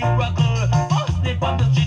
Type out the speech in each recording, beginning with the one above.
miracle. First step on the street.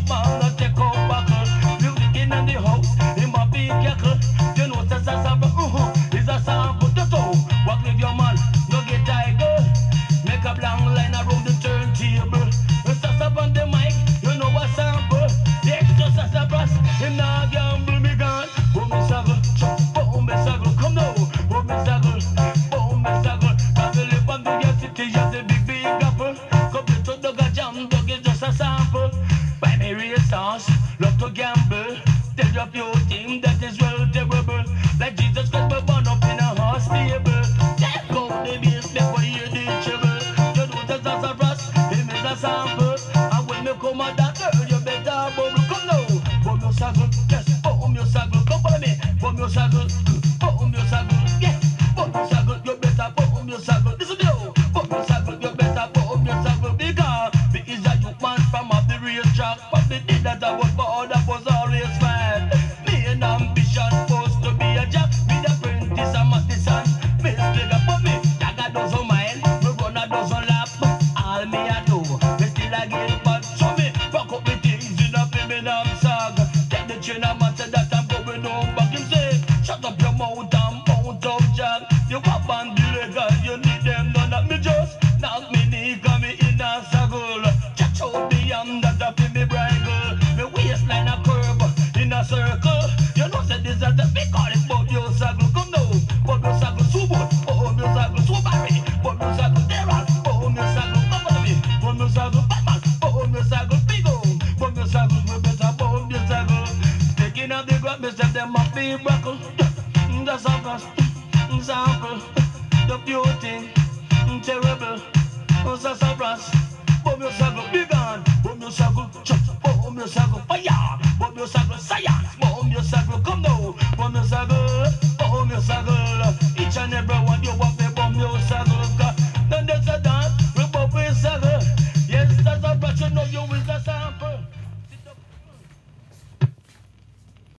a sample. And when you come at that girl, you better bubble. Come now, bum your saddle, yes, bum your saddle. Come follow me, bum your saddle, bum your saddle, yes, bum your. You better bum your saddle. Listen now, bum your saddle, you better bum your saddle because the is a you man from off the racetrack, but the did that I was born that was always mad. Me an ambition forced to be a jack, me the apprentice and master son, me still got me, I got dozen mile, me run a dozen lap, all me. them a be buckle. That's a gun, sample. The beauty, terrible. That's a brass, but you